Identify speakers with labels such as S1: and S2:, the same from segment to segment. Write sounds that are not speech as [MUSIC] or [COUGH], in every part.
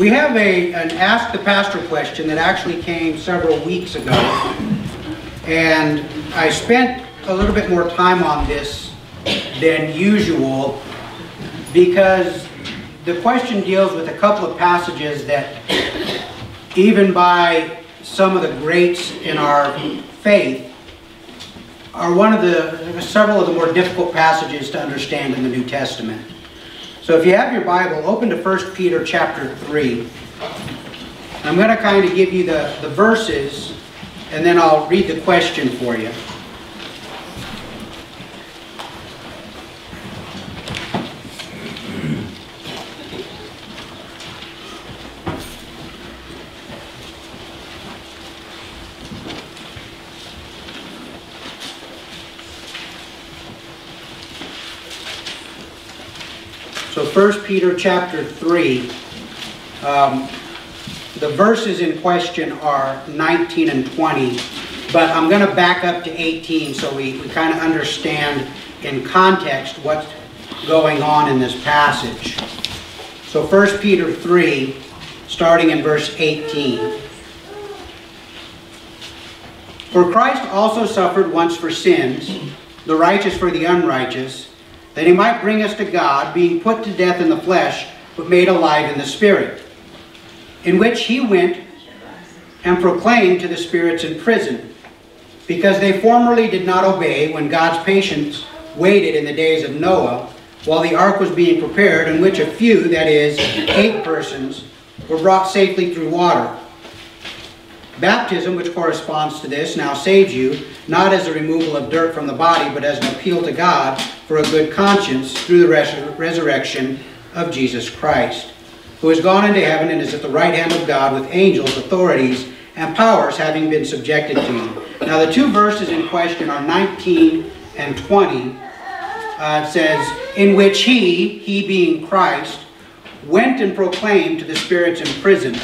S1: We have a, an Ask the Pastor question that actually came several weeks ago. And I spent a little bit more time on this than usual because the question deals with a couple of passages that even by some of the greats in our faith are one of the several of the more difficult passages to understand in the New Testament. So if you have your Bible, open to 1 Peter chapter 3. I'm going to kind of give you the, the verses and then I'll read the question for you. 1 Peter chapter 3, um, the verses in question are 19 and 20, but I'm going to back up to 18 so we, we kind of understand in context what's going on in this passage. So 1 Peter 3, starting in verse 18. For Christ also suffered once for sins, the righteous for the unrighteous, that he might bring us to God, being put to death in the flesh, but made alive in the Spirit in which he went and proclaimed to the spirits in prison, because they formerly did not obey when God's patience waited in the days of Noah, while the ark was being prepared, in which a few, that is, eight persons, were brought safely through water. Baptism, which corresponds to this, now saves you, not as a removal of dirt from the body, but as an appeal to God for a good conscience through the res resurrection of Jesus Christ who has gone into heaven and is at the right hand of God with angels, authorities, and powers having been subjected to him. Now the two verses in question are 19 and 20. Uh, it says, In which he, he being Christ, went and proclaimed to the spirits in prison,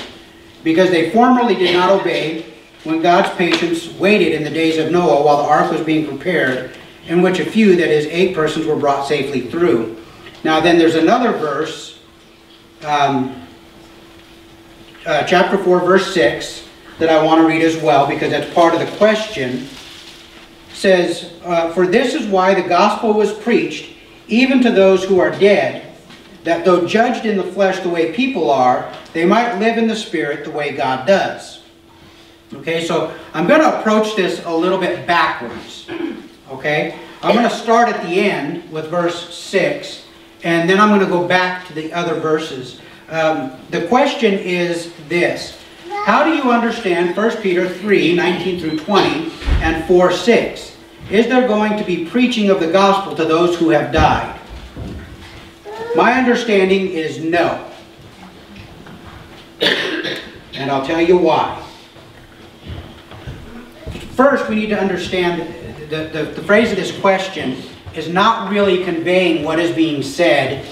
S1: because they formerly did not obey when God's patience waited in the days of Noah while the ark was being prepared, in which a few, that is, eight persons, were brought safely through. Now then there's another verse um, uh, chapter 4, verse 6, that I want to read as well because that's part of the question. says, uh, For this is why the gospel was preached, even to those who are dead, that though judged in the flesh the way people are, they might live in the spirit the way God does. Okay, so I'm going to approach this a little bit backwards. Okay, I'm going to start at the end with verse 6 and then I'm going to go back to the other verses. Um, the question is this. How do you understand 1 Peter 3, 19 through 20, and 4, 6? Is there going to be preaching of the gospel to those who have died? My understanding is no. And I'll tell you why. First, we need to understand the, the, the phrase of this question is not really conveying what is being said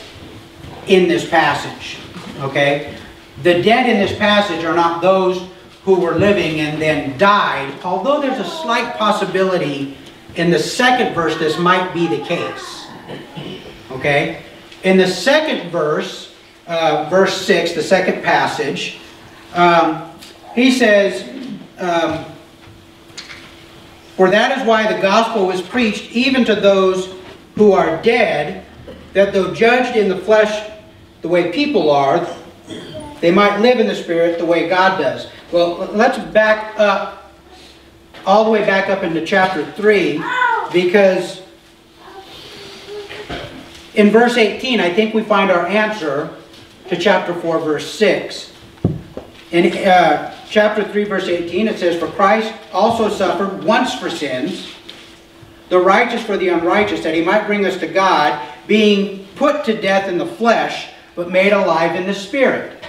S1: in this passage. Okay? The dead in this passage are not those who were living and then died, although there's a slight possibility in the second verse this might be the case. Okay? In the second verse, uh, verse 6, the second passage, um, he says, um, For that is why the gospel was preached even to those who are dead, that though judged in the flesh the way people are, they might live in the spirit the way God does. Well, let's back up, all the way back up into chapter 3, because in verse 18, I think we find our answer to chapter 4, verse 6. In uh, chapter 3, verse 18, it says, For Christ also suffered once for sins, the righteous for the unrighteous, that he might bring us to God, being put to death in the flesh, but made alive in the spirit.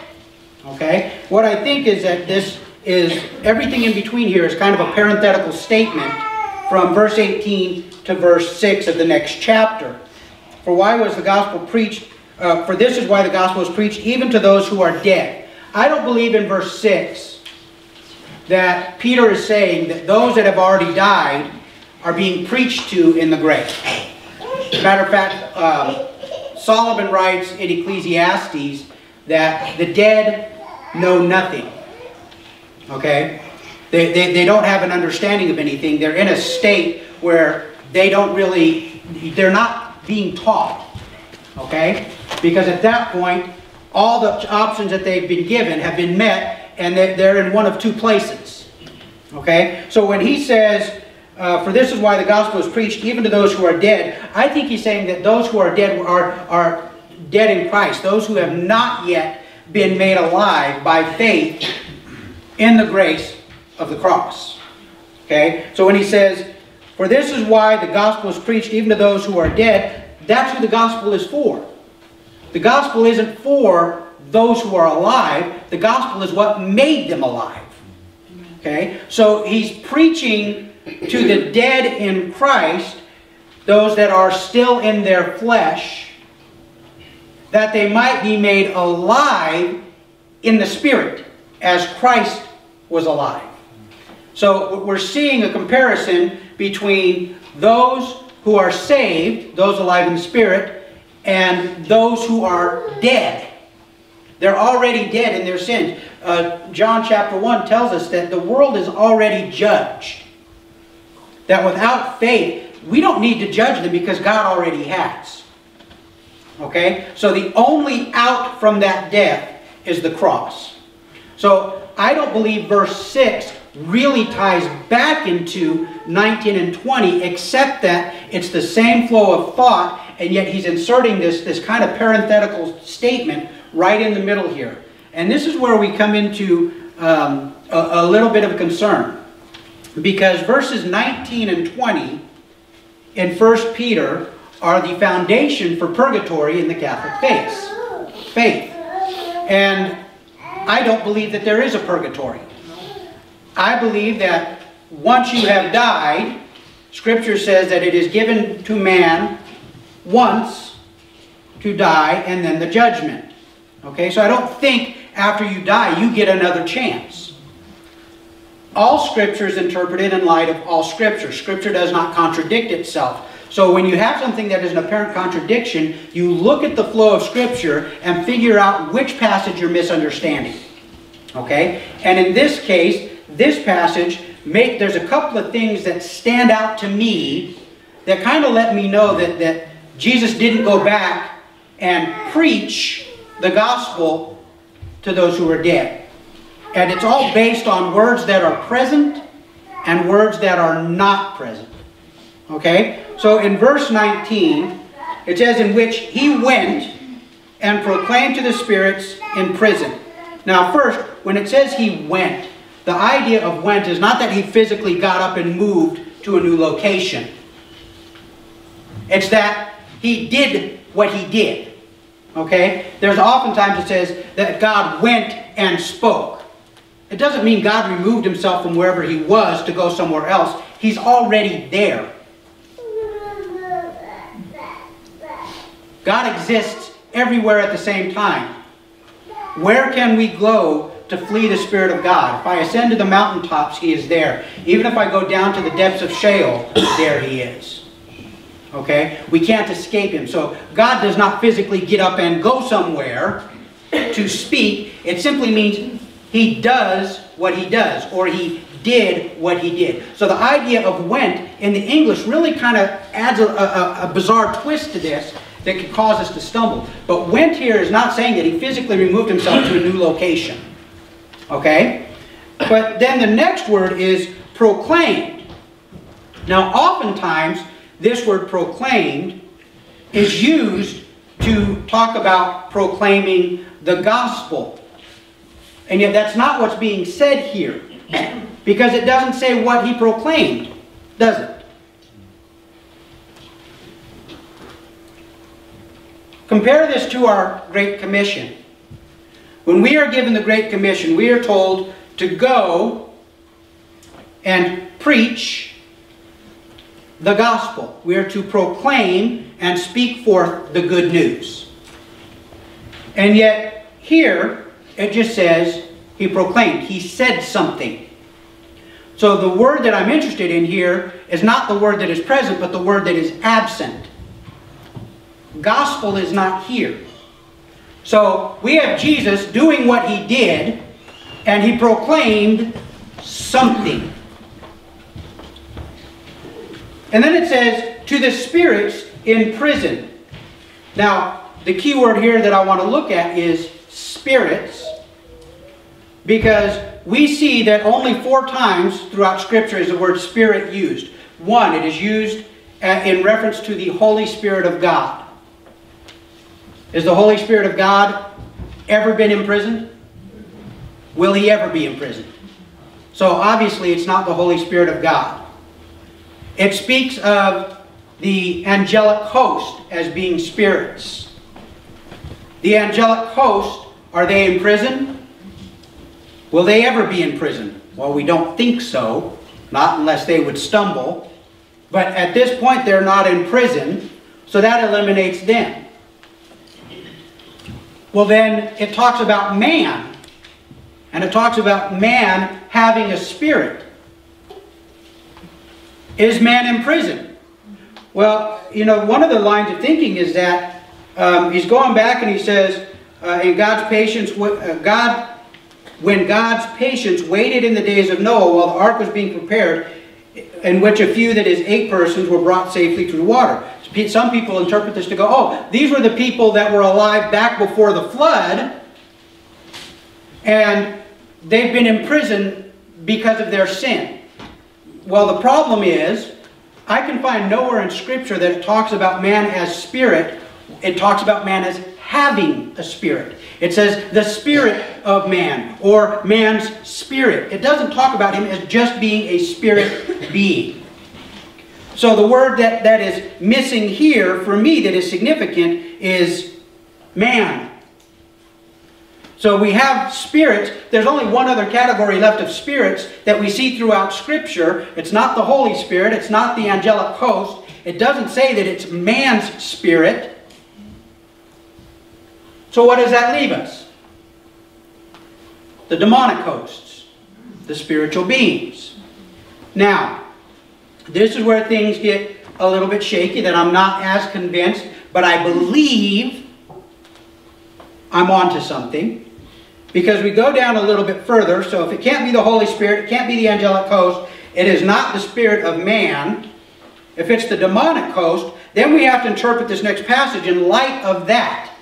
S1: Okay? What I think is that this is, everything in between here is kind of a parenthetical statement from verse 18 to verse 6 of the next chapter. For why was the gospel preached? Uh, for this is why the gospel was preached even to those who are dead. I don't believe in verse 6 that Peter is saying that those that have already died are being preached to in the grave. Matter of fact, um, Solomon writes in Ecclesiastes that the dead know nothing. Okay? They, they, they don't have an understanding of anything. They're in a state where they don't really, they're not being taught. Okay? Because at that point, all the options that they've been given have been met and they're in one of two places. Okay? So when he says, uh, for this is why the gospel is preached even to those who are dead, I think he's saying that those who are dead are, are dead in Christ. Those who have not yet been made alive by faith in the grace of the cross. Okay? So when he says, for this is why the gospel is preached even to those who are dead, that's who the gospel is for. The gospel isn't for those who are alive. The gospel is what made them alive. Okay? So he's preaching to the [CLEARS THROAT] dead in Christ, those that are still in their flesh, that they might be made alive in the Spirit, as Christ was alive. So we're seeing a comparison between those who are saved, those alive in the Spirit, and those who are dead. They're already dead in their sins. Uh, John chapter 1 tells us that the world is already judged. That without faith, we don't need to judge them because God already has. Okay? So the only out from that death is the cross. So I don't believe verse 6 really ties back into 19 and 20, except that it's the same flow of thought, and yet he's inserting this, this kind of parenthetical statement right in the middle here. And this is where we come into um, a, a little bit of concern. Because verses 19 and 20 in 1 Peter are the foundation for purgatory in the Catholic faith. Faith. And I don't believe that there is a purgatory. I believe that once you have died, Scripture says that it is given to man once to die and then the judgment. Okay, so I don't think after you die you get another chance. All Scripture is interpreted in light of all Scripture. Scripture does not contradict itself. So when you have something that is an apparent contradiction, you look at the flow of Scripture and figure out which passage you're misunderstanding. Okay? And in this case, this passage, make, there's a couple of things that stand out to me that kind of let me know that, that Jesus didn't go back and preach the gospel to those who are dead. And it's all based on words that are present and words that are not present. Okay? So in verse 19, it says, In which he went and proclaimed to the spirits in prison. Now first, when it says he went, the idea of went is not that he physically got up and moved to a new location. It's that he did what he did. Okay? There's oftentimes it says that God went and spoke. It doesn't mean God removed himself from wherever he was to go somewhere else. He's already there. God exists everywhere at the same time. Where can we go to flee the Spirit of God. If I ascend to the mountaintops, He is there. Even if I go down to the depths of Sheol, there He is. Okay? We can't escape Him. So God does not physically get up and go somewhere to speak. It simply means He does what He does, or He did what He did. So the idea of went in the English really kind of adds a, a, a bizarre twist to this that could cause us to stumble. But went here is not saying that he physically removed himself to a new location. Okay? But then the next word is proclaimed. Now, oftentimes, this word proclaimed is used to talk about proclaiming the gospel. And yet that's not what's being said here. Because it doesn't say what he proclaimed, does it? Compare this to our Great Commission. When we are given the Great Commission, we are told to go and preach the gospel. We are to proclaim and speak forth the good news. And yet, here, it just says, he proclaimed. He said something. So the word that I'm interested in here is not the word that is present, but the word that is absent. Gospel is not here. So we have Jesus doing what he did, and he proclaimed something. And then it says, to the spirits in prison. Now, the key word here that I want to look at is spirits, because we see that only four times throughout Scripture is the word spirit used. One, it is used uh, in reference to the Holy Spirit of God. Is the Holy Spirit of God ever been imprisoned? Will he ever be imprisoned? So obviously it's not the Holy Spirit of God. It speaks of the angelic host as being spirits. The angelic host, are they in prison? Will they ever be in prison? Well, we don't think so, not unless they would stumble. But at this point, they're not in prison, so that eliminates them. Well, then it talks about man, and it talks about man having a spirit. Is man in prison? Well, you know, one of the lines of thinking is that um, he's going back and he says, uh, in God's patience, uh, God, when God's patience waited in the days of Noah while the ark was being prepared, in which a few, that is eight persons, were brought safely through the water. Some people interpret this to go, oh, these were the people that were alive back before the flood, and they've been imprisoned because of their sin. Well, the problem is, I can find nowhere in Scripture that it talks about man as spirit. It talks about man as having a spirit. It says the spirit of man or man's spirit. It doesn't talk about him as just being a spirit [COUGHS] being. So the word that, that is missing here for me that is significant is man. So we have spirits. There's only one other category left of spirits that we see throughout Scripture. It's not the Holy Spirit. It's not the angelic host. It doesn't say that it's man's spirit. So what does that leave us? The demonic hosts. The spiritual beings. Now, this is where things get a little bit shaky, that I'm not as convinced, but I believe I'm onto something. Because we go down a little bit further, so if it can't be the Holy Spirit, it can't be the angelic host, it is not the spirit of man. If it's the demonic host, then we have to interpret this next passage in light of that.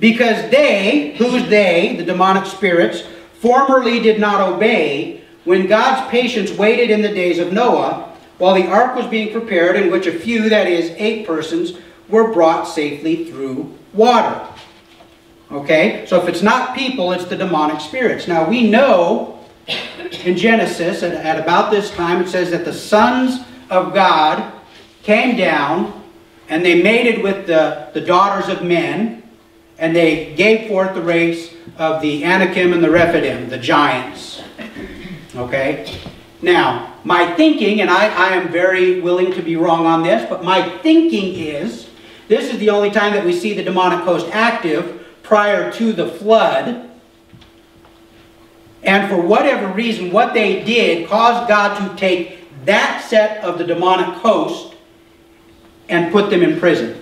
S1: Because they, who's they, the demonic spirits, formerly did not obey when God's patience waited in the days of Noah, while the ark was being prepared, in which a few, that is, eight persons, were brought safely through water. Okay? So if it's not people, it's the demonic spirits. Now we know in Genesis, at, at about this time, it says that the sons of God came down and they mated with the, the daughters of men and they gave forth the race of the Anakim and the Rephidim, the giants. Okay? Now, my thinking, and I, I am very willing to be wrong on this, but my thinking is, this is the only time that we see the demonic host active, prior to the flood. And for whatever reason, what they did caused God to take that set of the demonic host and put them in prison.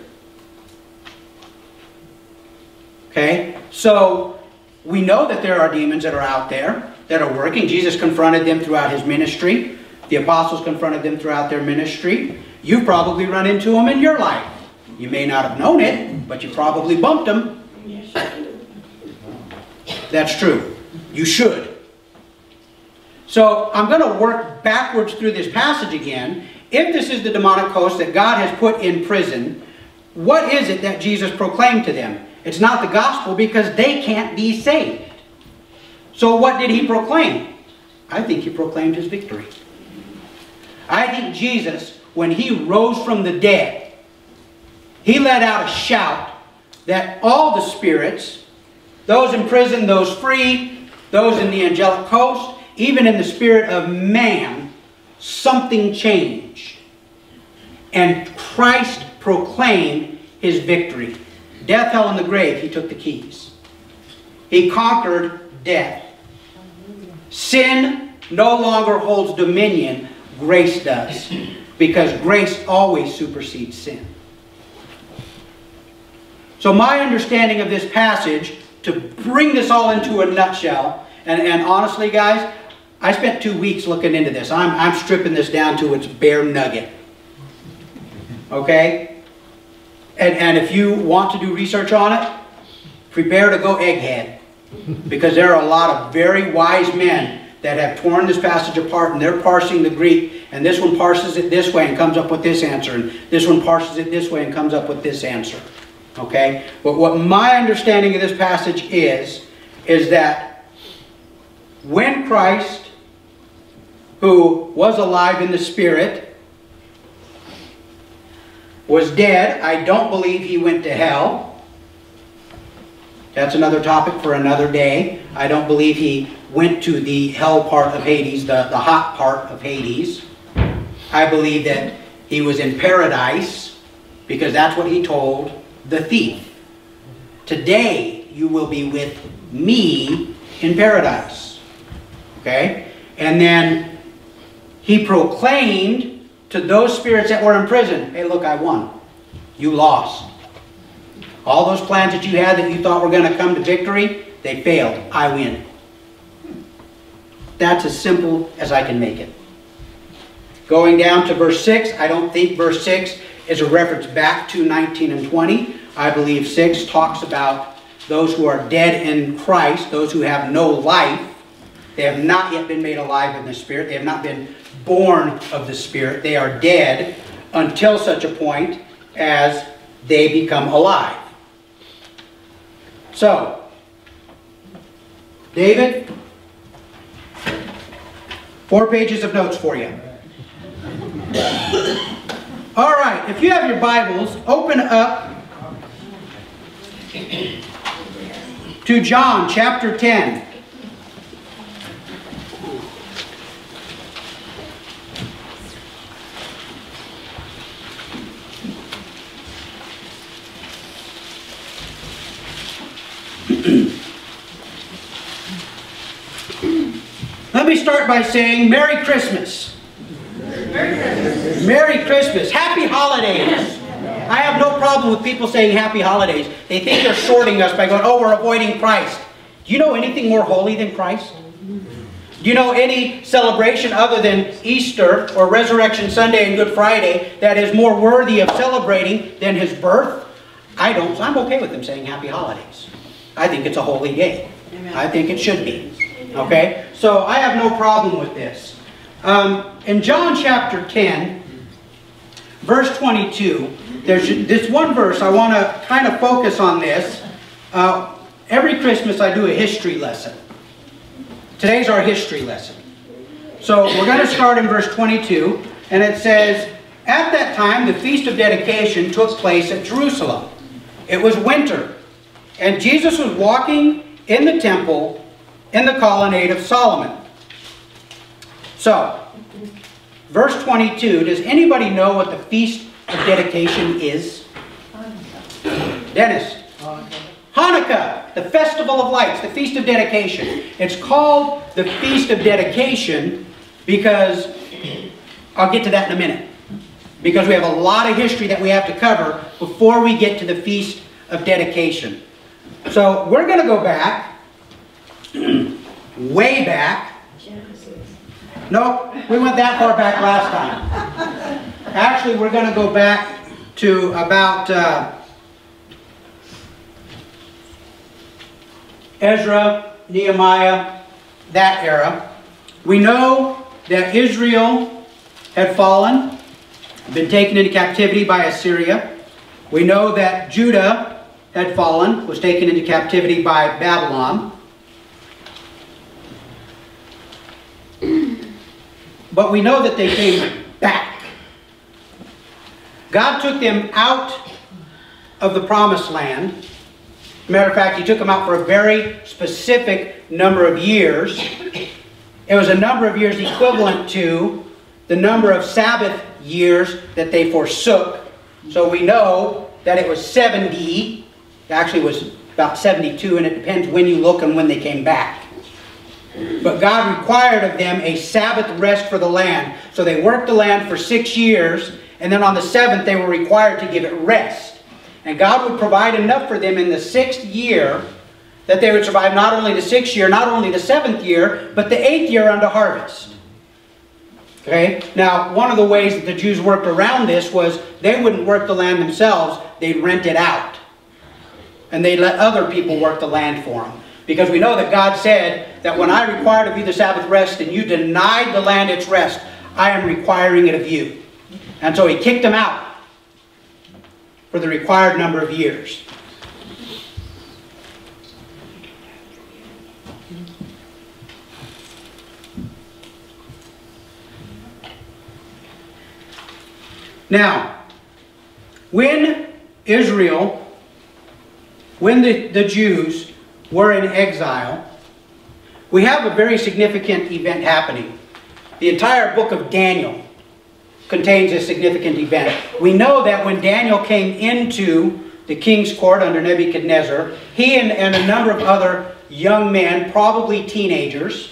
S1: Okay? So, we know that there are demons that are out there that are working. Jesus confronted them throughout his ministry. The apostles confronted them throughout their ministry. You've probably run into them in your life. You may not have known it, but you probably bumped them. That's true. You should. So I'm going to work backwards through this passage again. If this is the demonic host that God has put in prison, what is it that Jesus proclaimed to them? It's not the gospel because they can't be saved. So what did he proclaim? I think he proclaimed his victory. I think Jesus, when he rose from the dead, he let out a shout that all the spirits those in prison, those free, those in the angelic host, even in the spirit of man, something changed. And Christ proclaimed his victory. Death, hell, and the grave, he took the keys. He conquered death. Sin no longer holds dominion, grace does. Because grace always supersedes sin. So my understanding of this passage to bring this all into a nutshell And, and honestly, guys, I spent two weeks looking into this. I'm, I'm stripping this down to its bare nugget. Okay? And, and if you want to do research on it, prepare to go egghead. Because there are a lot of very wise men that have torn this passage apart and they're parsing the Greek and this one parses it this way and comes up with this answer and this one parses it this way and comes up with this answer. Okay? But what my understanding of this passage is, is that when Christ, who was alive in the Spirit, was dead, I don't believe he went to hell. That's another topic for another day. I don't believe he went to the hell part of Hades, the, the hot part of Hades. I believe that he was in paradise because that's what he told the thief. Today you will be with me in paradise. Okay? And then he proclaimed to those spirits that were in prison, hey look, I won. You lost. All those plans that you had that you thought were going to come to victory, they failed. I win. That's as simple as I can make it. Going down to verse 6, I don't think verse 6 is a reference back to 19 and 20. I believe 6 talks about those who are dead in Christ, those who have no life. They have not yet been made alive in the Spirit. They have not been born of the Spirit. They are dead until such a point as they become alive. So, David, four pages of notes for you. All right, if you have your Bibles, open up to John chapter 10. Let me start by saying Merry Christmas. Merry Christmas. Merry Christmas. Happy holidays. I have no problem with people saying happy holidays. They think they're shorting us by going, oh, we're avoiding Christ. Do you know anything more holy than Christ? Do you know any celebration other than Easter or Resurrection Sunday and Good Friday that is more worthy of celebrating than his birth? I don't. So I'm okay with them saying happy holidays. I think it's a holy day. Amen. I think it should be. Okay? So I have no problem with this. Um, in John chapter 10, verse 22, there's this one verse, I want to kind of focus on this. Uh, every Christmas I do a history lesson. Today's our history lesson. So we're going to start in verse 22, and it says, At that time the Feast of Dedication took place at Jerusalem. It was winter, and Jesus was walking in the temple in the colonnade of Solomon. So, verse 22, does anybody know what the Feast of Dedication is? Dennis. Hanukkah, the Festival of Lights, the Feast of Dedication. It's called the Feast of Dedication because, I'll get to that in a minute, because we have a lot of history that we have to cover before we get to the Feast of Dedication. So we're going to go back, [CLEARS THROAT] way back. Nope, we went that far back last time. Actually, we're going to go back to about uh, Ezra, Nehemiah, that era. We know that Israel had fallen, been taken into captivity by Assyria. We know that Judah had fallen, was taken into captivity by Babylon. But we know that they came back. God took them out of the promised land Matter of fact, he took them out for a very specific number of years. It was a number of years equivalent to the number of Sabbath years that they forsook. So we know that it was 70. It actually was about 72, and it depends when you look and when they came back. But God required of them a Sabbath rest for the land. So they worked the land for six years, and then on the seventh they were required to give it rest. And God would provide enough for them in the sixth year that they would survive not only the sixth year, not only the seventh year, but the eighth year unto harvest. Okay? Now, one of the ways that the Jews worked around this was they wouldn't work the land themselves, they'd rent it out. And they'd let other people work the land for them. Because we know that God said that when I required of you the Sabbath rest and you denied the land its rest, I am requiring it of you. And so he kicked them out for the required number of years. Now, when Israel, when the, the Jews were in exile, we have a very significant event happening. The entire book of Daniel contains a significant event. We know that when Daniel came into the king's court under Nebuchadnezzar, he and, and a number of other young men, probably teenagers,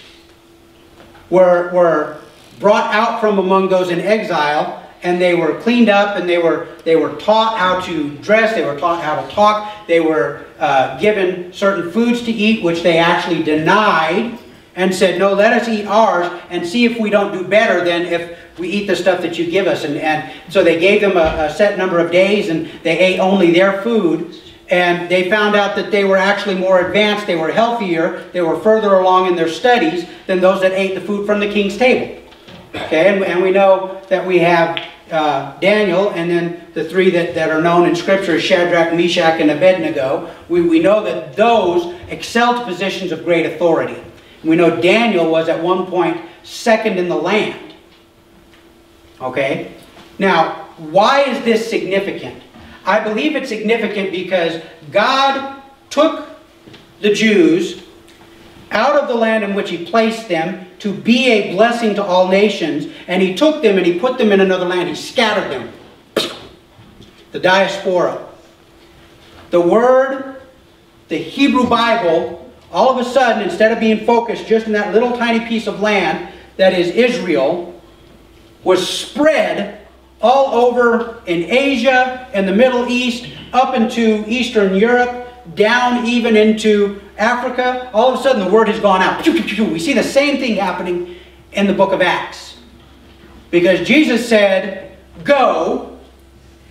S1: were, were brought out from among those in exile and they were cleaned up and they were, they were taught how to dress, they were taught how to talk, they were uh, given certain foods to eat which they actually denied and said, no, let us eat ours and see if we don't do better than if we eat the stuff that you give us. And, and so they gave them a, a set number of days and they ate only their food. And they found out that they were actually more advanced, they were healthier, they were further along in their studies than those that ate the food from the king's table. Okay, and, and we know that we have uh, Daniel, and then the three that, that are known in Scripture, Shadrach, Meshach, and Abednego, we, we know that those excelled positions of great authority. We know Daniel was at one point second in the land. Okay? Now, why is this significant? I believe it's significant because God took the Jews out of the land in which he placed them to be a blessing to all nations. And he took them and he put them in another land. He scattered them. [COUGHS] The diaspora. The word, the Hebrew Bible, all of a sudden, instead of being focused just in that little tiny piece of land that is Israel, was spread all over in Asia and the Middle East, up into Eastern Europe, down even into Africa, all of a sudden the word has gone out. We see the same thing happening in the book of Acts. Because Jesus said, go,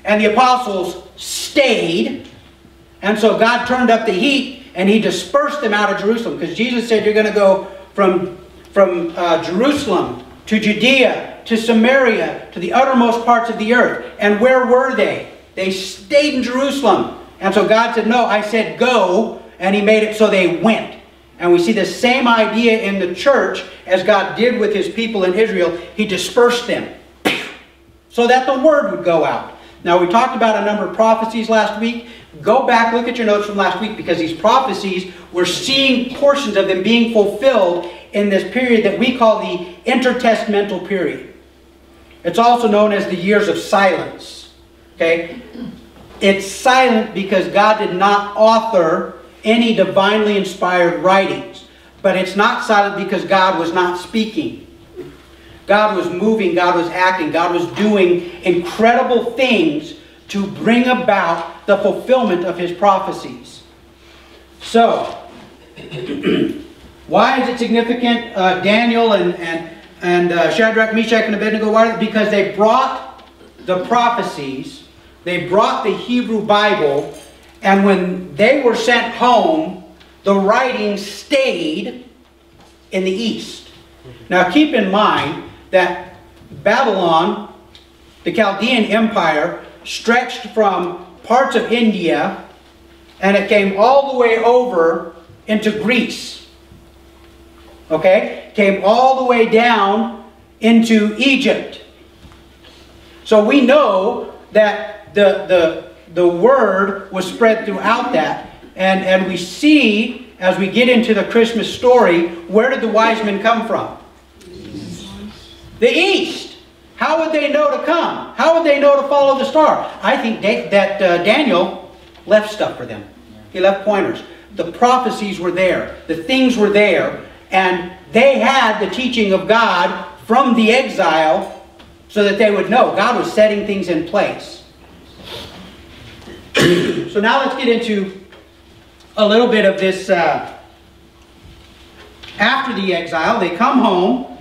S1: and the apostles stayed, and so God turned up the heat and he dispersed them out of Jerusalem. Because Jesus said, you're going to go from, from uh, Jerusalem to Judea to Samaria to the uttermost parts of the earth. And where were they? They stayed in Jerusalem. And so God said, no, I said go, and he made it so they went. And we see the same idea in the church as God did with his people in Israel. He dispersed them so that the word would go out. Now, we talked about a number of prophecies last week. Go back, look at your notes from last week because these prophecies, we're seeing portions of them being fulfilled in this period that we call the intertestamental period. It's also known as the years of silence. Okay? It's silent because God did not author any divinely inspired writings. But it's not silent because God was not speaking. God was moving, God was acting, God was doing incredible things to bring about the fulfillment of his prophecies. So, [CLEARS THROAT] why is it significant? Uh, Daniel and, and, and uh, Shadrach, Meshach, and Abednego, why? Because they brought the prophecies, they brought the Hebrew Bible and when they were sent home, the writing stayed in the east. Now keep in mind that Babylon, the Chaldean Empire, stretched from parts of India and it came all the way over into Greece. Okay? Came all the way down into Egypt. So we know that the, the the word was spread throughout that. And, and we see, as we get into the Christmas story, where did the wise men come from? The east. How would they know to come? How would they know to follow the star? I think that uh, Daniel left stuff for them. He left pointers. The prophecies were there. The things were there. And they had the teaching of God from the exile so that they would know God was setting things in place. [CLEARS THROAT] so now let's get into a little bit of this uh, after the exile. They come home.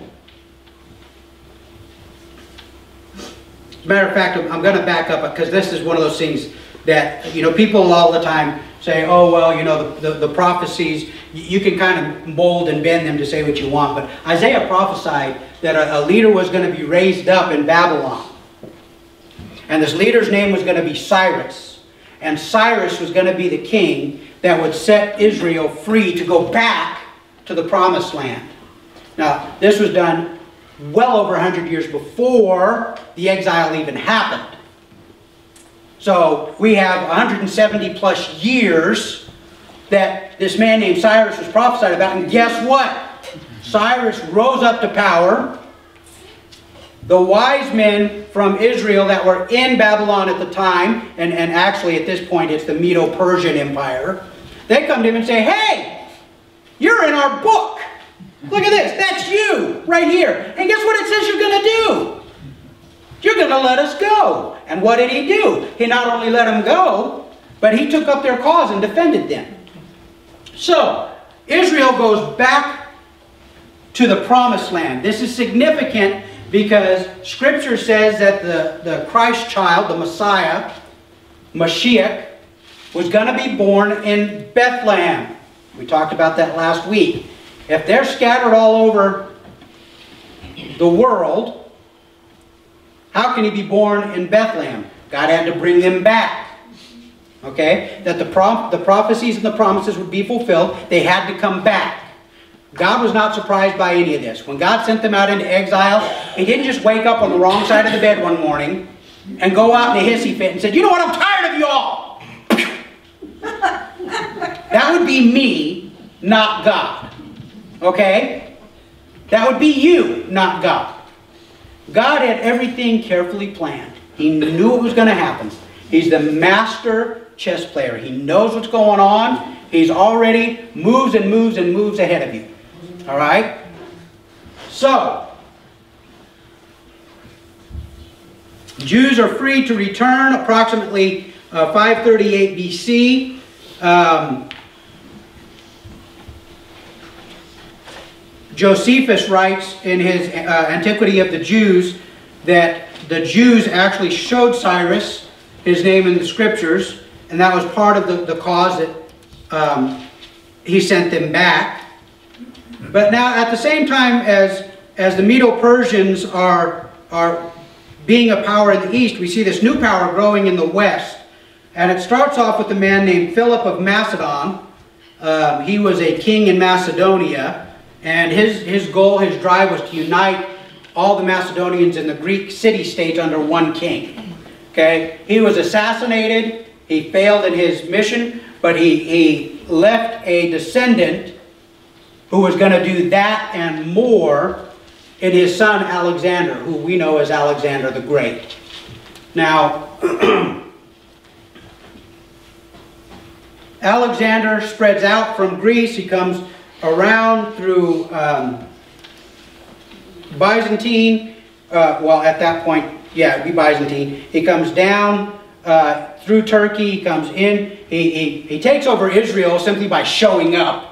S1: Matter of fact, I'm, going to back up because this is one of those things that, you know, people all the time say, oh, well, you know, the, the, the prophecies, you can kind of mold and bend them to say what you want. But Isaiah prophesied that a, a leader was going to be raised up in Babylon. And this leader's name was going to be Cyrus. And Cyrus was going to be the king that would set Israel free to go back to the promised land. Now, this was done well over 100 years before the exile even happened. So we have 170 plus years that this man named Cyrus was prophesied about. And guess what? Cyrus rose up to power. The wise men from Israel that were in Babylon at the time, and, and actually at this point it's the Medo-Persian Empire, they come to him and say, hey, you're in our book. Look at this. That's you right here. And guess what it says you're going to do? You're going to let us go. And what did he do? He not only let them go, but he took up their cause and defended them. So, Israel goes back to the promised land. This is significant because Scripture says that the, the Christ child, the Messiah, Mashiach, was going to be born in Bethlehem. We talked about that last week. If they're scattered all over the world, how can he be born in Bethlehem? God had to bring them back. Okay? That the, prom the prophecies and the promises would be fulfilled. They had to come back. God was not surprised by any of this. When God sent them out into exile, he didn't just wake up on the wrong side of the bed one morning and go out in a hissy fit and said, you know what, I'm tired of you all. [LAUGHS] that would be me, not God. Okay? That would be you, not God. God had everything carefully planned. He knew what was going to happen. He's the master chess player. He knows what's going on. He's already moves and moves and moves ahead of you. All right? So, Jews are free to return approximately uh, 538 BC. Um, Josephus writes in his uh, Antiquity of the Jews that the Jews actually showed Cyrus his name in the scriptures, and that was part of the, the cause that um, he sent them back. But now, at the same time as, as the Medo-Persians are, are being a power in the east, we see this new power growing in the west. And it starts off with a man named Philip of Macedon. Um, he was a king in Macedonia. And his, his goal, his drive was to unite all the Macedonians in the Greek city-states under one king. Okay? He was assassinated. He failed in his mission, but he, he left a descendant who was going to do that and more in his son Alexander, who we know as Alexander the Great. Now, [CLEARS THROAT] Alexander spreads out from Greece. He comes around through um, Byzantine. Uh, well, at that point, yeah, it'd be Byzantine. He comes down uh, through Turkey. He comes in. He, he, he takes over Israel simply by showing up.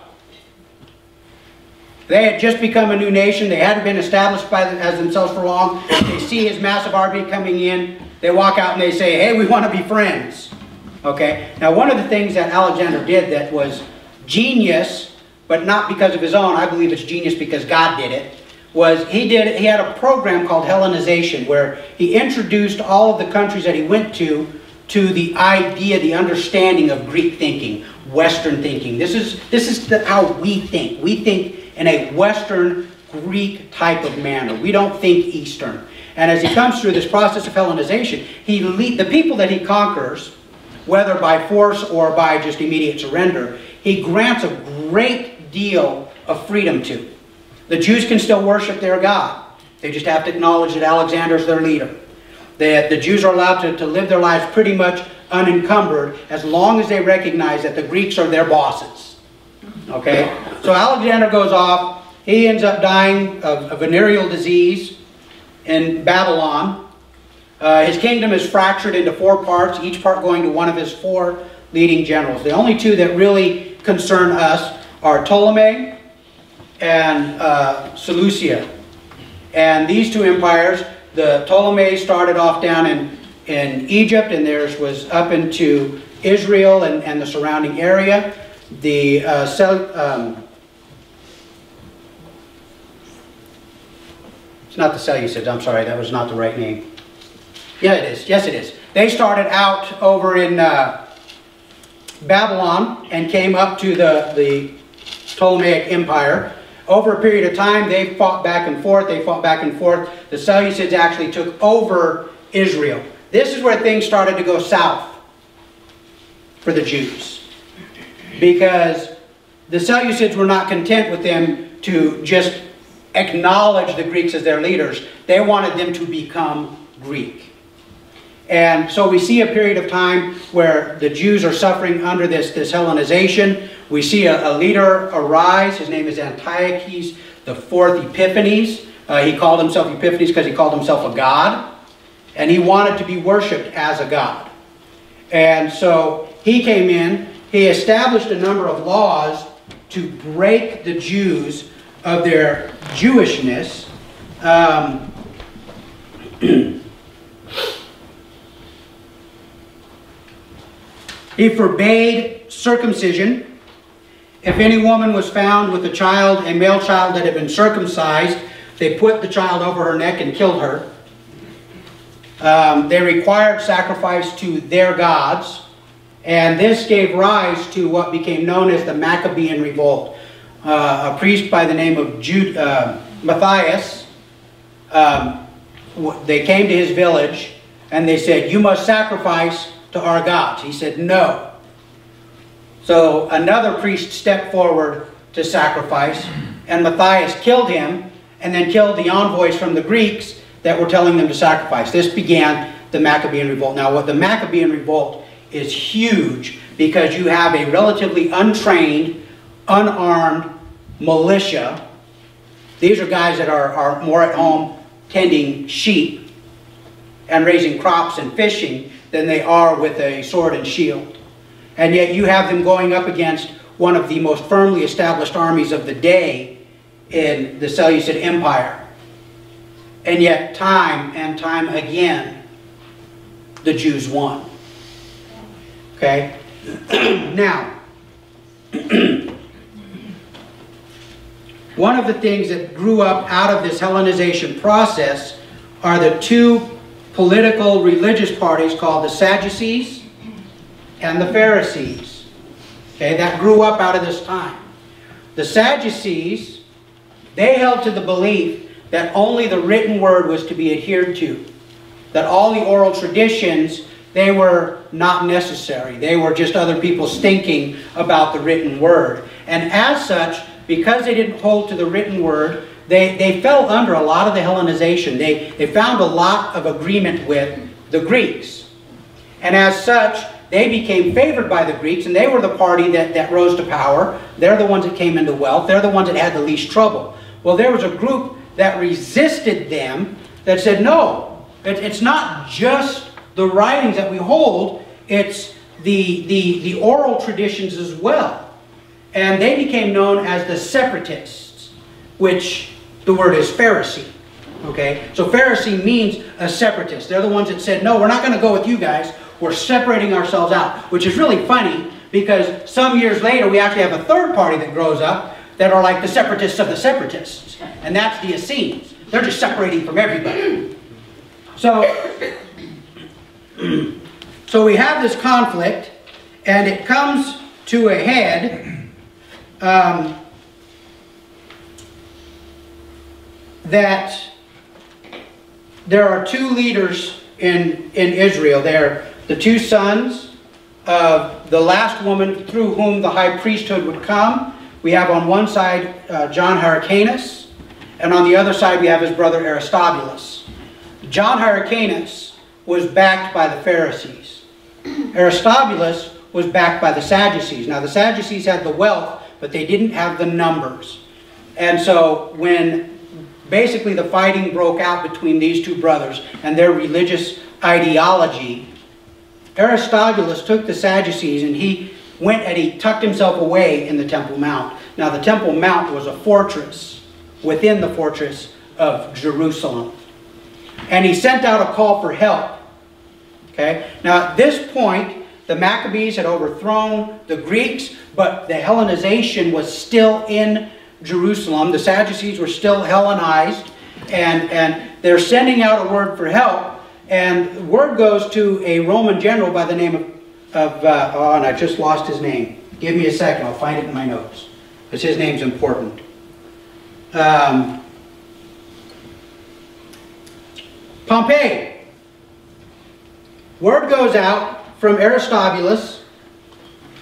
S1: They had just become a new nation. They hadn't been established by the, as themselves for long. They see his massive army coming in. They walk out and they say, hey, we want to be friends. Okay? Now, one of the things that Alexander did that was genius, but not because of his own, I believe it's genius because God did it, was he did he had a program called Hellenization where he introduced all of the countries that he went to to the idea, the understanding of Greek thinking, Western thinking. This is this is the, how we think. We think in a Western Greek type of manner. We don't think Eastern. And as he comes through this process of Hellenization, he lead, the people that he conquers, whether by force or by just immediate surrender, he grants a great deal of freedom to. The Jews can still worship their God. They just have to acknowledge that Alexander is their leader. That the Jews are allowed to, to live their lives pretty much unencumbered as long as they recognize that the Greeks are their bosses. Okay? So Alexander goes off. He ends up dying of a venereal disease in Babylon. Uh, his kingdom is fractured into four parts, each part going to one of his four leading generals. The only two that really concern us are Ptolemy and uh, Seleucia. And these two empires, the Ptolemy started off down in, in Egypt and theirs was up into Israel and, and the surrounding area. The uh, Sel um, it's not the Seleucids, I'm sorry, that was not the right name. Yeah, it is. Yes, it is. They started out over in uh, Babylon and came up to the, the Ptolemaic Empire. Over a period of time, they fought back and forth. They fought back and forth. The Seleucids actually took over Israel. This is where things started to go south for the Jews. Because the Seleucids were not content with them to just acknowledge the Greeks as their leaders. They wanted them to become Greek. And so we see a period of time where the Jews are suffering under this, this Hellenization. We see a, a leader arise. His name is Antiochus the fourth Epiphanes. Uh, he called himself Epiphanes because he called himself a god. And he wanted to be worshipped as a god. And so he came in. He established a number of laws to break the Jews of their Jewishness. Um, [CLEARS THROAT] He forbade circumcision. If any woman was found with a child, a male child that had been circumcised, they put the child over her neck and killed her. Um, they required sacrifice to their gods, and this gave rise to what became known as the Maccabean Revolt. Uh, a priest by the name of Jude, uh, Matthias, um, they came to his village and they said, you must sacrifice to our gods? He said, no. So another priest stepped forward to sacrifice, and Matthias killed him, and then killed the envoys from the Greeks that were telling them to sacrifice. This began the Maccabean revolt. Now, what the Maccabean revolt is huge because you have a relatively untrained, unarmed militia. These are guys that are, are more at home tending sheep and raising crops and fishing than they are with a sword and shield. And yet you have them going up against one of the most firmly established armies of the day in the Seleucid Empire. And yet time and time again, the Jews won. Okay? [CLEARS THROAT] now, [CLEARS THROAT] one of the things that grew up out of this Hellenization process are the two political religious parties called the Sadducees and the Pharisees. Okay, that grew up out of this time. The Sadducees, they held to the belief that only the written word was to be adhered to. That all the oral traditions, they were not necessary. They were just other people's thinking about the written word. And as such, because they didn't hold to the written word, they, they fell under a lot of the Hellenization. They, they found a lot of agreement with the Greeks. And as such, they became favored by the Greeks, and they were the party that, that rose to power. They're the ones that came into wealth. They're the ones that had the least trouble. Well, there was a group that resisted them that said, no, it, it's not just the writings that we hold, it's the, the, the oral traditions as well. And they became known as the separatists, which the word is Pharisee. Okay? So Pharisee means a separatist. They're the ones that said, no, we're not going to go with you guys. We're separating ourselves out. Which is really funny because some years later we actually have a third party that grows up that are like the separatists of the separatists. And that's the Essenes. They're just separating from everybody. So, [CLEARS THROAT] so we have this conflict and it comes to a head um, that there are two leaders in, in Israel. They're the two sons of the last woman through whom the high priesthood would come. We have on one side uh, John Hyrcanus, and on the other side we have his brother Aristobulus. John Hyrcanus was backed by the Pharisees. Aristobulus was backed by the Sadducees. Now the Sadducees had the wealth, but they didn't have the numbers. And so when basically the fighting broke out between these two brothers and their religious ideology. Aristobulus took the Sadducees and he went and he tucked himself away in the Temple Mount. Now the Temple Mount was a fortress within the fortress of Jerusalem. And he sent out a call for help. Okay? Now at this point, the Maccabees had overthrown the Greeks, but the Hellenization was still in Jerusalem. The Sadducees were still Hellenized, and, and they're sending out a word for help. And word goes to a Roman general by the name of, of uh, oh, and I just lost his name. Give me a second, I'll find it in my notes. Because his name's important. Um, Pompey. Word goes out from Aristobulus,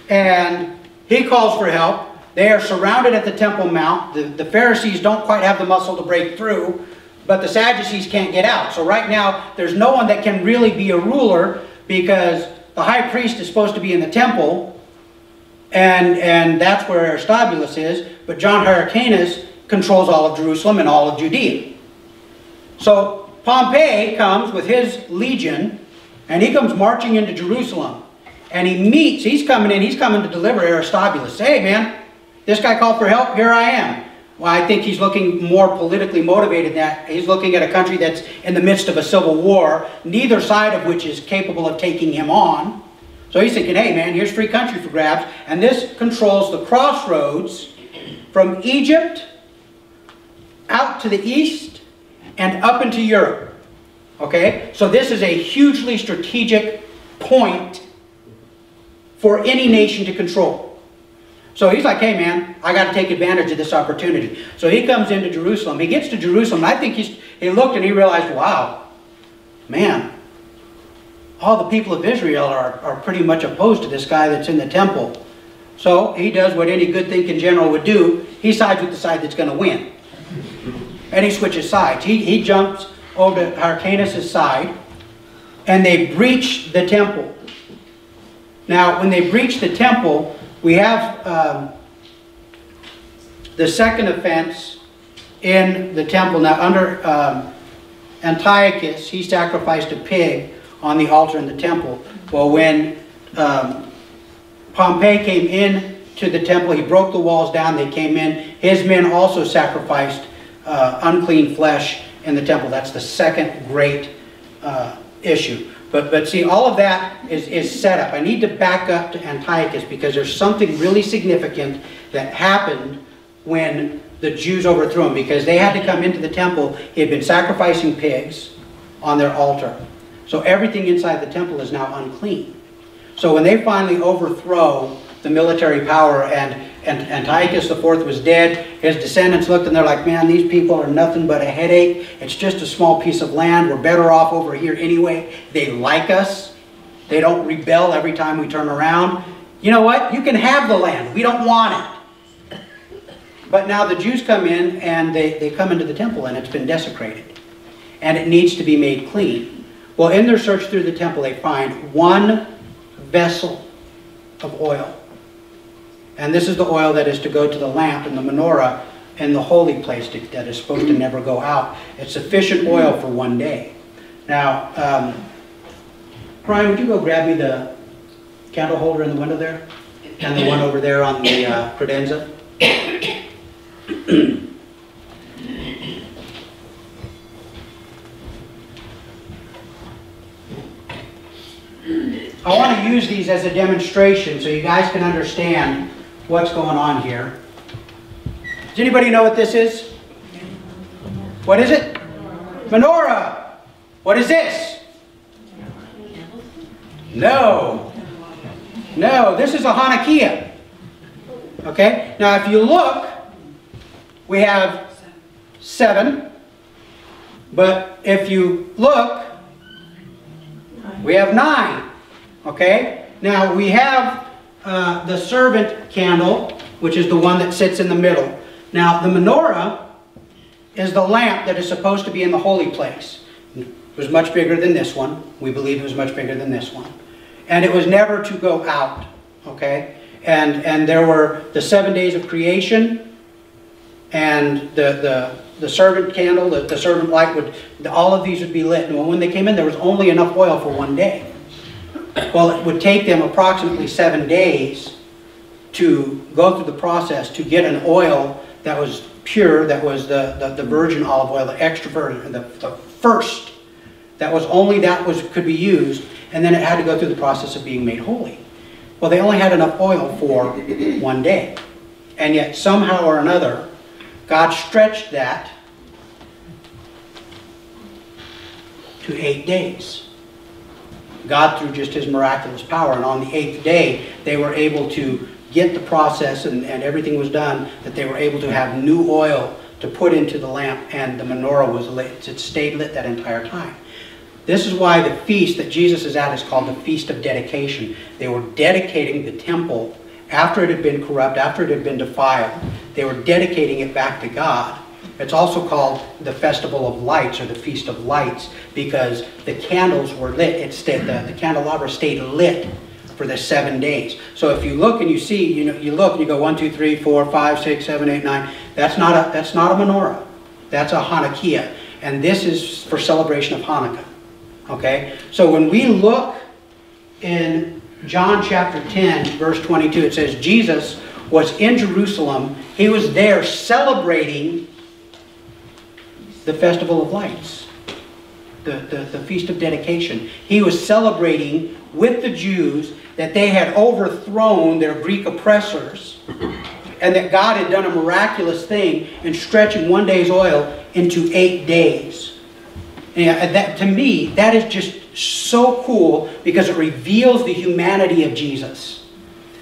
S1: and he calls for help. They are surrounded at the Temple Mount. The, the Pharisees don't quite have the muscle to break through, but the Sadducees can't get out. So right now, there's no one that can really be a ruler because the high priest is supposed to be in the temple, and, and that's where Aristobulus is, but John Hyrcanus controls all of Jerusalem and all of Judea. So Pompey comes with his legion, and he comes marching into Jerusalem. And he meets, he's coming in, he's coming to deliver Aristobulus. Hey man, this guy called for help, here I am. Well, I think he's looking more politically motivated that he's looking at a country that's in the midst of a civil war, neither side of which is capable of taking him on. So he's thinking, hey man, here's free country for grabs. And this controls the crossroads from Egypt out to the east and up into Europe. Okay? So this is a hugely strategic point for any nation to control. So he's like, hey man, I got to take advantage of this opportunity. So he comes into Jerusalem. He gets to Jerusalem. I think he's, he looked and he realized, wow, man, all the people of Israel are, are pretty much opposed to this guy that's in the temple. So he does what any good thinking general would do. He sides with the side that's going to win. And he switches sides. He, he jumps over to Hyrcanus' side and they breach the temple. Now, when they breach the temple, we have um, the second offense in the temple. Now, under um, Antiochus, he sacrificed a pig on the altar in the temple. Well, when um, Pompey came in to the temple, he broke the walls down, they came in. His men also sacrificed uh, unclean flesh in the temple. That's the second great uh, issue. But, but see, all of that is, is set up. I need to back up to Antiochus because there's something really significant that happened when the Jews overthrew him because they had to come into the temple. He had been sacrificing pigs on their altar. So everything inside the temple is now unclean. So when they finally overthrow the military power and and Antiochus IV was dead. His descendants looked and they're like, man, these people are nothing but a headache. It's just a small piece of land. We're better off over here anyway. They like us. They don't rebel every time we turn around. You know what? You can have the land. We don't want it. But now the Jews come in and they, they come into the temple and it's been desecrated. And it needs to be made clean. Well, in their search through the temple, they find one vessel of oil and this is the oil that is to go to the lamp and the menorah and the holy place that is supposed to never go out. It's sufficient oil for one day. Now, um, Brian, would you go grab me the candle holder in the window there? And the one over there on the uh, credenza? I want to use these as a demonstration so you guys can understand what's going on here. Does anybody know what this is? What is it? Menorah. What is this? No. No, this is a Hanukkiah. Okay? Now if you look, we have seven. But if you look, we have nine. Okay? Now we have uh, the servant candle, which is the one that sits in the middle. Now, the menorah is the lamp that is supposed to be in the holy place. It was much bigger than this one. We believe it was much bigger than this one. And it was never to go out, okay? And, and there were the seven days of creation, and the, the, the servant candle, the, the servant light, would all of these would be lit. And when they came in, there was only enough oil for one day. Well, it would take them approximately seven days to go through the process to get an oil that was pure, that was the, the, the virgin olive oil, the extra virgin, the, the first, that was only that was could be used, and then it had to go through the process of being made holy. Well, they only had enough oil for one day. And yet, somehow or another, God stretched that to eight days. God, through just his miraculous power, and on the eighth day, they were able to get the process and, and everything was done, that they were able to have new oil to put into the lamp, and the menorah was lit. It stayed lit that entire time. This is why the feast that Jesus is at is called the Feast of Dedication. They were dedicating the temple after it had been corrupt, after it had been defiled. They were dedicating it back to God. It's also called the Festival of Lights or the Feast of Lights because the candles were lit. It stayed, the, the candelabra stayed lit for the seven days. So if you look and you see, you know, you look and you go one, two, three, four, five, six, seven, eight, nine. That's not a that's not a menorah. That's a Hanukkiah, and this is for celebration of Hanukkah. Okay? So when we look in John chapter 10, verse 22, it says, Jesus was in Jerusalem. He was there celebrating the Festival of Lights, the, the, the Feast of Dedication. He was celebrating with the Jews that they had overthrown their Greek oppressors and that God had done a miraculous thing in stretching one day's oil into eight days. And that, to me, that is just so cool because it reveals the humanity of Jesus.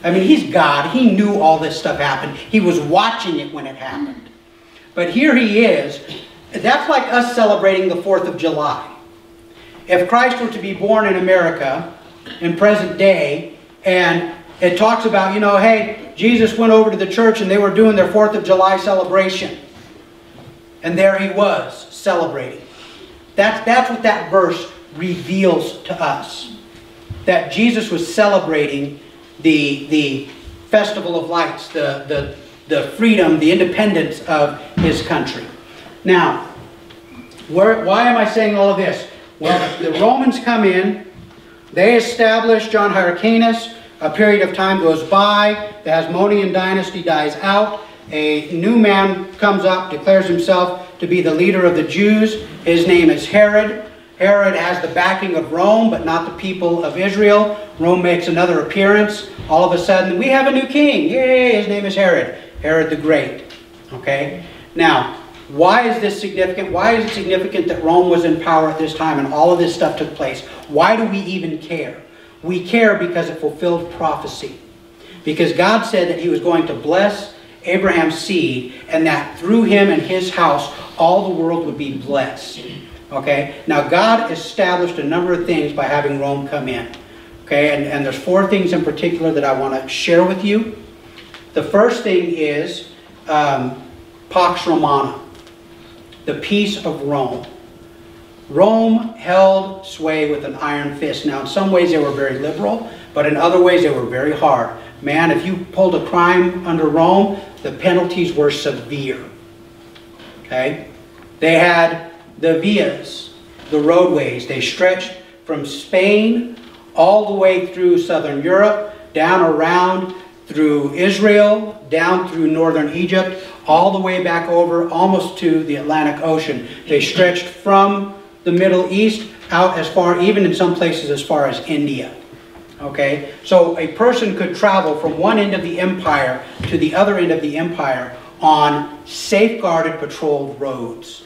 S1: I mean, he's God. He knew all this stuff happened. He was watching it when it happened. But here he is. That's like us celebrating the 4th of July. If Christ were to be born in America in present day, and it talks about, you know, hey, Jesus went over to the church and they were doing their 4th of July celebration. And there he was, celebrating. That's, that's what that verse reveals to us. That Jesus was celebrating the, the festival of lights, the, the, the freedom, the independence of his country. Now, where, why am I saying all of this? Well, the Romans come in, they establish John Hyrcanus, a period of time goes by, the Hasmonean dynasty dies out, a new man comes up, declares himself to be the leader of the Jews. His name is Herod. Herod has the backing of Rome, but not the people of Israel. Rome makes another appearance. All of a sudden, we have a new king. Yay, his name is Herod. Herod the Great. Okay? Now, why is this significant? Why is it significant that Rome was in power at this time and all of this stuff took place? Why do we even care? We care because it fulfilled prophecy. Because God said that he was going to bless Abraham's seed, and that through him and his house, all the world would be blessed. Okay? Now, God established a number of things by having Rome come in. Okay? And, and there's four things in particular that I want to share with you. The first thing is um, Pax Romana, the peace of Rome. Rome held sway with an iron fist. Now, in some ways, they were very liberal, but in other ways, they were very hard. Man, if you pulled a crime under Rome, the penalties were severe. Okay? They had the vias, the roadways. They stretched from Spain all the way through southern Europe, down around through Israel, down through northern Egypt, all the way back over almost to the Atlantic Ocean. They stretched from the Middle East out as far, even in some places as far as India. Okay, so a person could travel from one end of the empire to the other end of the empire on safeguarded patrolled roads.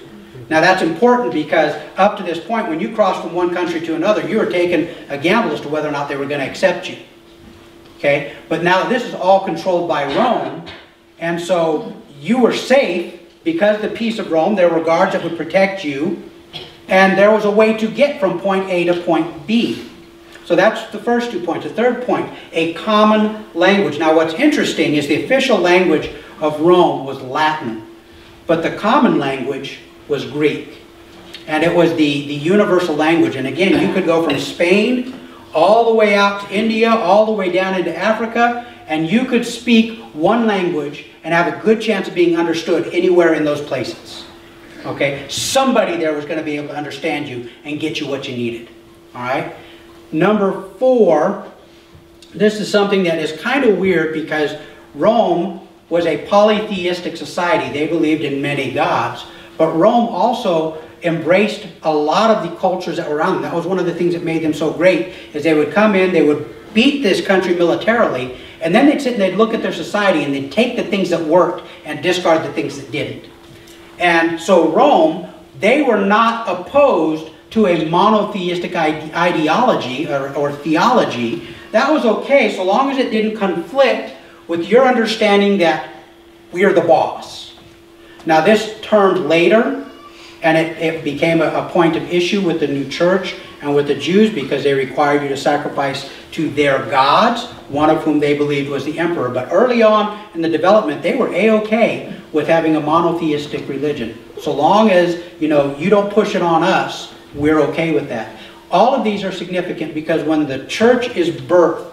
S1: Now that's important because up to this point, when you cross from one country to another, you were taking a gamble as to whether or not they were going to accept you. Okay, but now this is all controlled by Rome, and so you were safe because the peace of Rome. There were guards that would protect you, and there was a way to get from point A to point B. So that's the first two points. The third point, a common language. Now what's interesting is the official language of Rome was Latin, but the common language was Greek. And it was the, the universal language. And again, you could go from Spain all the way out to India, all the way down into Africa, and you could speak one language and have a good chance of being understood anywhere in those places. Okay? Somebody there was going to be able to understand you and get you what you needed. All right? Number four, this is something that is kind of weird because Rome was a polytheistic society. They believed in many gods. But Rome also embraced a lot of the cultures that were around them. That was one of the things that made them so great, is they would come in, they would beat this country militarily, and then they'd sit and they'd look at their society and they'd take the things that worked and discard the things that didn't. And so Rome, they were not opposed to a monotheistic ideology or, or theology. That was okay so long as it didn't conflict with your understanding that we are the boss. Now this turned later and it, it became a, a, point of issue with the new church and with the Jews because they required you to sacrifice to their gods, one of whom they believed was the emperor. But early on in the development, they were a-okay with having a monotheistic religion. So long as, you know, you don't push it on us, we're okay with that. All of these are significant because when the church is birthed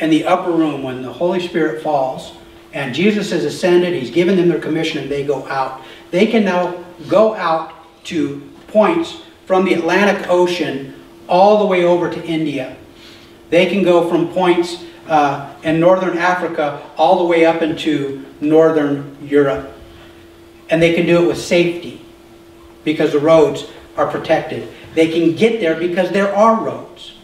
S1: in the upper room, when the Holy Spirit falls, and Jesus has ascended, he's given them their commission, and they go out. They can now go out to points from the Atlantic Ocean all the way over to India. They can go from points uh, in northern Africa all the way up into northern Europe. And they can do it with safety because the roads are protected. They can get there because there are roads.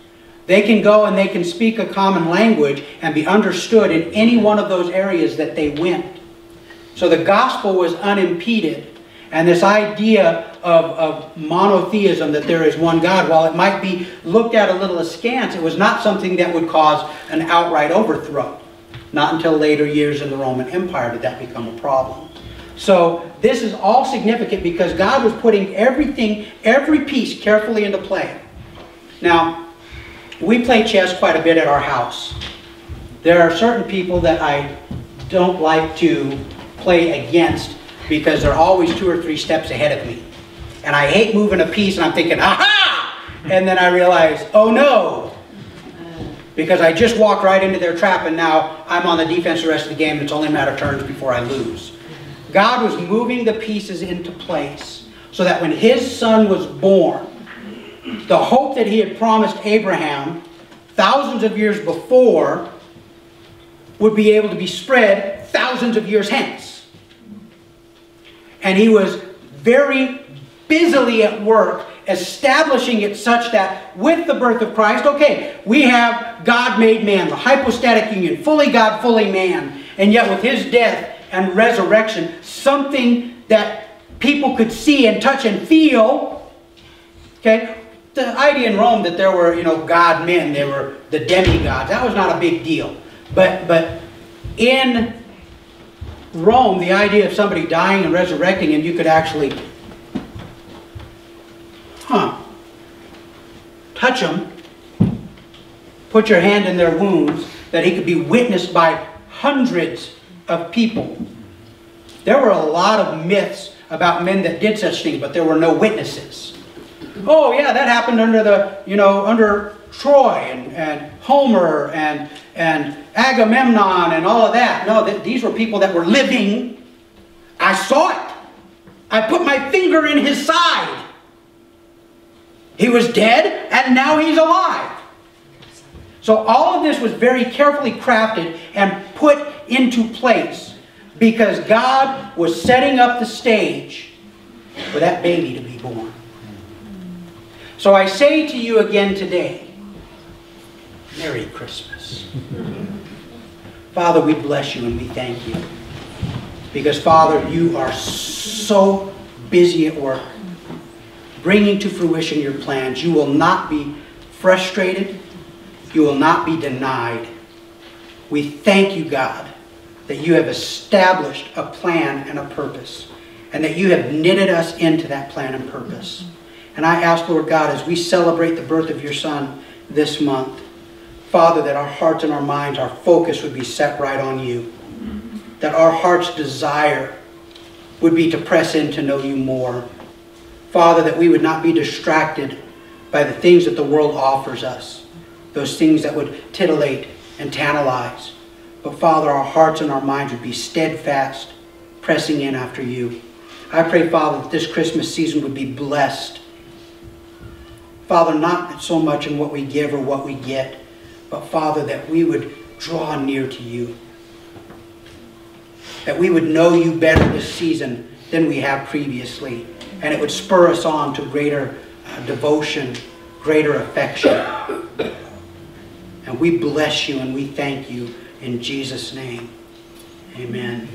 S1: They can go and they can speak a common language and be understood in any one of those areas that they went. So the gospel was unimpeded. And this idea of, of monotheism, that there is one God, while it might be looked at a little askance, it was not something that would cause an outright overthrow. Not until later years in the Roman Empire did that become a problem. So this is all significant because God was putting everything, every piece carefully into play. Now, we play chess quite a bit at our house. There are certain people that I don't like to play against because they're always two or three steps ahead of me. And I hate moving a piece and I'm thinking, aha! And then I realize, oh no! Because I just walked right into their trap and now I'm on the defense the rest of the game. It's only a matter of turns before I lose. God was moving the pieces into place so that when his son was born, the hope that he had promised Abraham thousands of years before would be able to be spread thousands of years hence. And he was very busily at work establishing it such that with the birth of Christ, okay, we have God made man, the hypostatic union, fully God, fully man. And yet with his death and resurrection, something that people could see and touch and feel, okay, the idea in Rome that there were, you know, God men, they were the demigods, that was not a big deal. But, but in Rome, the idea of somebody dying and resurrecting and you could actually, huh, touch them, put your hand in their wounds, that he could be witnessed by hundreds of people. There were a lot of myths about men that did such things, but there were no witnesses. Oh yeah, that happened under the, you know, under Troy and, and Homer and, and Agamemnon and all of that. No, th these were people that were living. I saw it. I put my finger in his side. He was dead and now he's alive. So all of this was very carefully crafted and put into place because God was setting up the stage for that baby to be born. So I say to you again today, Merry Christmas. Father, we bless you and we thank you. Because, Father, you are so busy at work, bringing to fruition your plans. You will not be frustrated. You will not be denied. We thank you, God, that you have established a plan and a purpose, and that you have knitted us into that plan and purpose. And I ask, Lord God, as we celebrate the birth of your Son this month, Father, that our hearts and our minds, our focus would be set right on you. That our heart's desire would be to press in to know you more. Father, that we would not be distracted by the things that the world offers us, those things that would titillate and tantalize. But Father, our hearts and our minds would be steadfast, pressing in after you. I pray, Father, that this Christmas season would be blessed Father, not so much in what we give or what we get, but Father, that we would draw near to you. that we would know you better this season than we have previously. And it would spur us on to greater uh, devotion, greater affection. And we bless you and we thank you in Jesus' name. Amen.